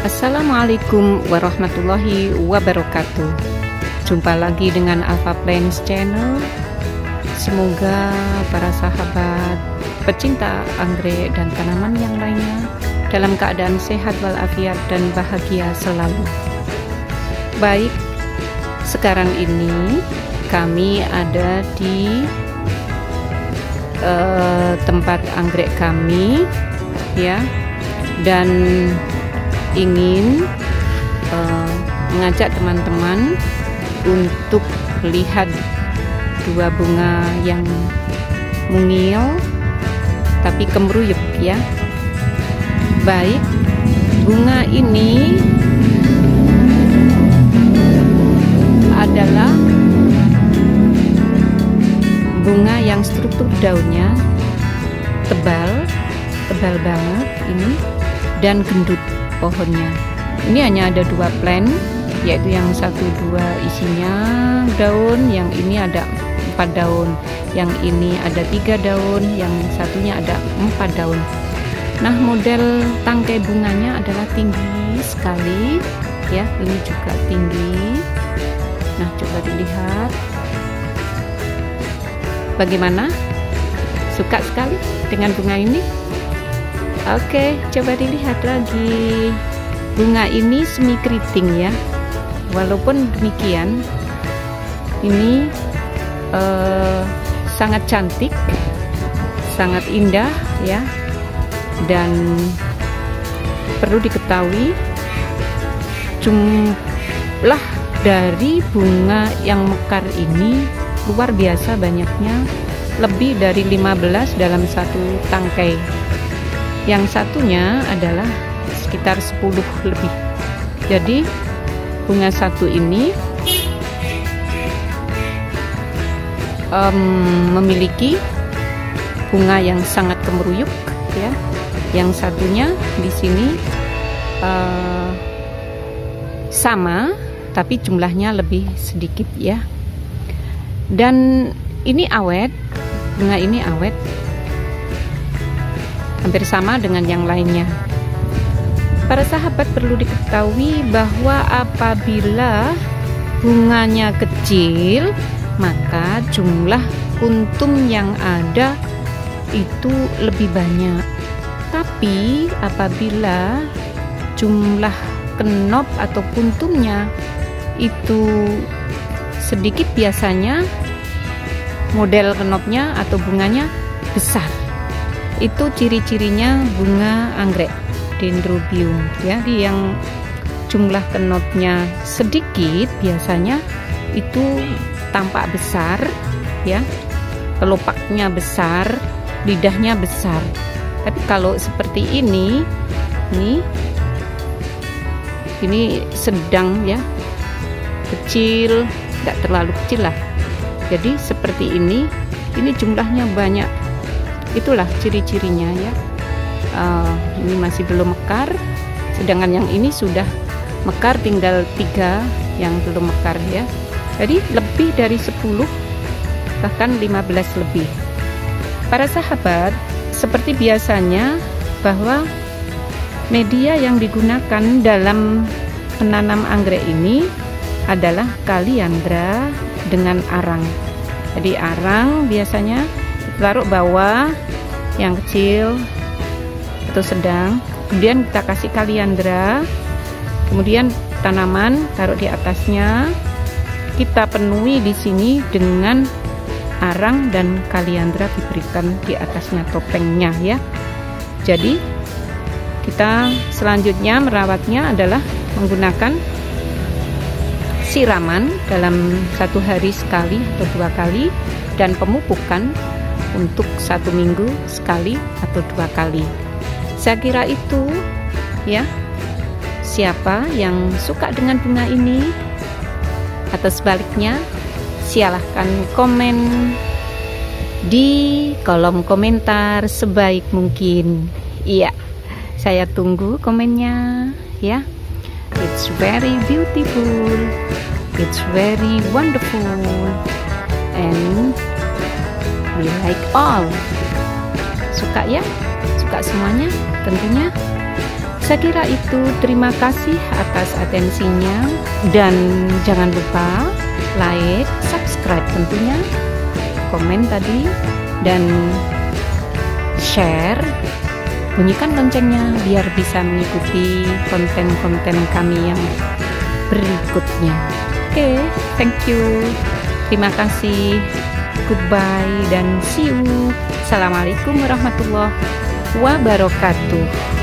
Assalamualaikum warahmatullahi wabarakatuh. Jumpa lagi dengan Alpha Plants Channel. Semoga para sahabat pecinta anggrek dan tanaman yang lainnya Dalam keadaan sehat walafiat dan bahagia selalu. Baik, sekarang ini kami ada di uh, tempat anggrek kami ya. Dan ingin uh, mengajak teman-teman untuk melihat dua bunga yang mungil tapi kemeruyuk ya. Baik bunga ini adalah bunga yang struktur daunnya tebal tebal banget ini dan gendut pohonnya. Ini hanya ada dua plant yaitu yang satu dua isinya daun yang ini ada empat daun yang ini ada tiga daun yang satunya ada empat daun. Nah model tangkai bunganya adalah tinggi sekali ya ini juga tinggi. Nah coba dilihat. Bagaimana? Suka sekali dengan bunga ini Oke, coba dilihat lagi. Bunga ini semi keriting ya. Walaupun demikian, ini uh, sangat cantik, sangat indah ya. Dan perlu diketahui jumlah dari bunga yang mekar ini luar biasa banyaknya lebih dari 15 dalam satu tangkai yang satunya adalah sekitar 10 lebih. Jadi bunga satu ini um, memiliki bunga yang sangat kemeruyuk ya. Yang satunya di sini uh, sama tapi jumlahnya lebih sedikit ya. Dan ini awet bunga ini awet hampir sama dengan yang lainnya. Para sahabat perlu diketahui bahwa apabila bunganya kecil, maka jumlah kuntum yang ada itu lebih banyak. Tapi apabila jumlah kenop atau kuntumnya itu sedikit biasanya model kenopnya atau bunganya besar itu ciri-cirinya bunga anggrek dendrobium ya. Di yang jumlah kenotnya sedikit biasanya itu tampak besar ya. Kelopaknya besar lidahnya besar. Tapi kalau seperti ini ini ini sedang ya. Kecil nggak terlalu kecil lah. Jadi seperti ini ini jumlahnya banyak itulah ciri-cirinya ya. Uh, ini masih belum mekar sedangkan yang ini sudah mekar tinggal tiga yang belum mekar ya. Jadi lebih dari 10 bahkan 15 lebih. Para sahabat seperti biasanya bahwa media yang digunakan dalam penanam anggrek ini adalah kaliandra dengan arang. Jadi arang biasanya taruh bawah yang kecil atau sedang. Kemudian kita kasih kaliandra. Kemudian tanaman taruh di atasnya. Kita penuhi di sini dengan arang dan kaliandra diberikan di atasnya topengnya ya. Jadi kita selanjutnya merawatnya adalah menggunakan siraman dalam satu hari sekali atau dua kali dan pemupukan untuk satu minggu sekali atau dua kali. Saya kira itu ya. Siapa yang suka dengan bunga ini atau sebaliknya silahkan komen di kolom komentar sebaik mungkin. Iya, saya tunggu komennya ya. It's very beautiful. It's very wonderful. And we like all. Suka ya? Suka semuanya? Tentunya. Saya kira itu. Terima kasih atas atensinya. Dan jangan lupa like, subscribe tentunya, komen tadi. Dan share. Bunyikan loncengnya biar bisa mengikuti konten-konten kami yang berikutnya. Oke, okay, thank you. Terima kasih. Goodbye dan see you. Assalamualaikum warahmatullahi wabarakatuh.